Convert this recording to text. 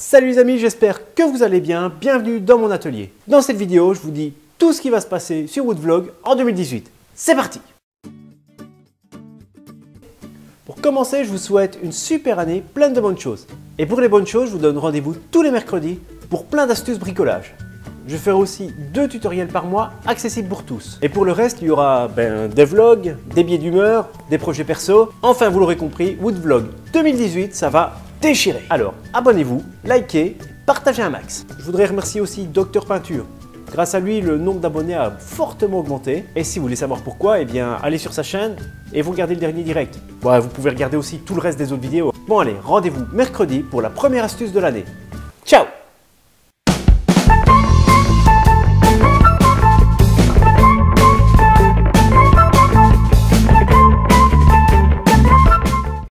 Salut les amis, j'espère que vous allez bien. Bienvenue dans mon atelier. Dans cette vidéo, je vous dis tout ce qui va se passer sur Woodvlog en 2018. C'est parti Pour commencer, je vous souhaite une super année pleine de bonnes choses. Et pour les bonnes choses, je vous donne rendez-vous tous les mercredis pour plein d'astuces bricolage. Je ferai aussi deux tutoriels par mois accessibles pour tous. Et pour le reste, il y aura ben, des vlogs, des biais d'humeur, des projets perso. Enfin, vous l'aurez compris, Woodvlog 2018, ça va déchirer. Alors, abonnez-vous, likez, partagez un max. Je voudrais remercier aussi Docteur Peinture. Grâce à lui, le nombre d'abonnés a fortement augmenté. Et si vous voulez savoir pourquoi, eh bien, allez sur sa chaîne et vous regardez le dernier direct. Bon, vous pouvez regarder aussi tout le reste des autres vidéos. Bon allez, rendez-vous mercredi pour la première astuce de l'année. Ciao